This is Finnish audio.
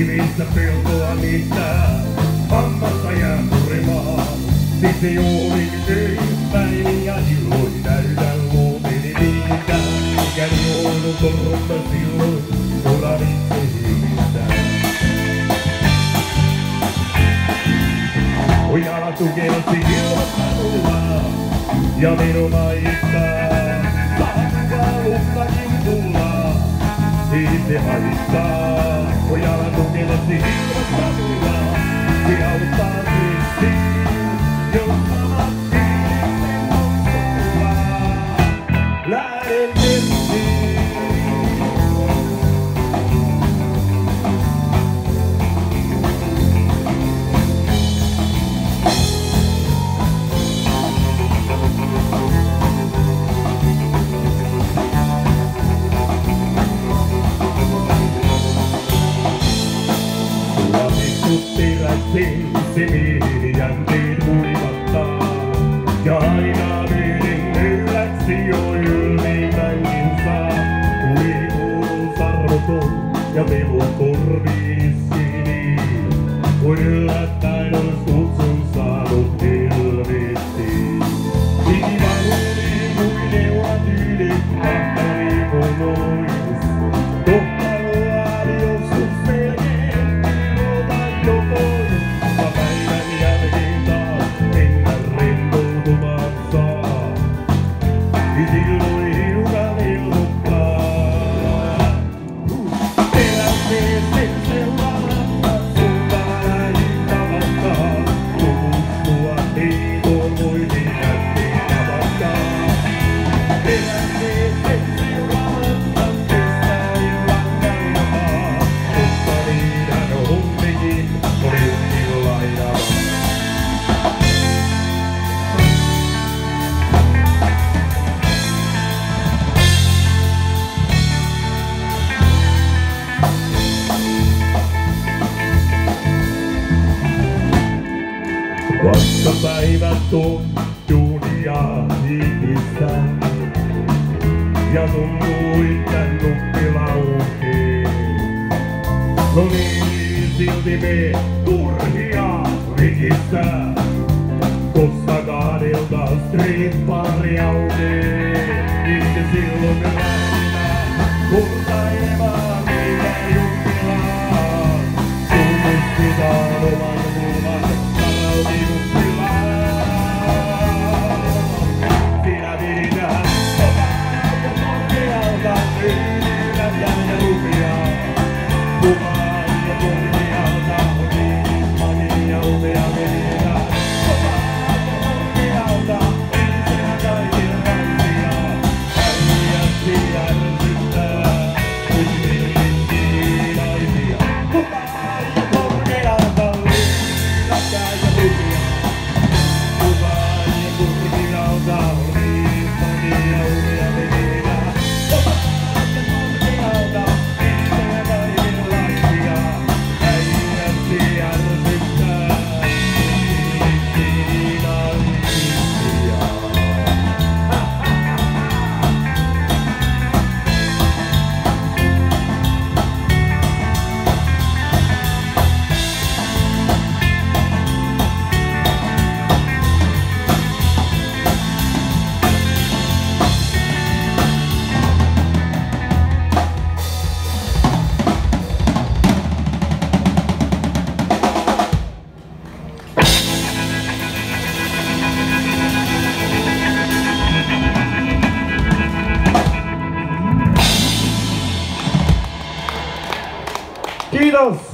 kivistä peltoa niistä, hammasta jää purimaa. Siksi juuri päivin ja silloin täytän luomeni niitä, mikäli on torronta silloin, odan itse hengistä. Ojala tulla, ja minun maistaa, saakka tulla, ei se haittaa. Ojala tukevasti ilmassa tulla, se Se mihin jänteet huimatta. Ja aina meidän mylläksi jo ylvimmänkin saa. Sarvoton ja melu korviissini. Kun yllättäen ois kutsun saanut helvettiin. Vaikka päivät on duunia hikissä ja tuntuu ikään nuppi laukee. No niin, silti me turhia rikissä, koska kahdelta strippari Adios!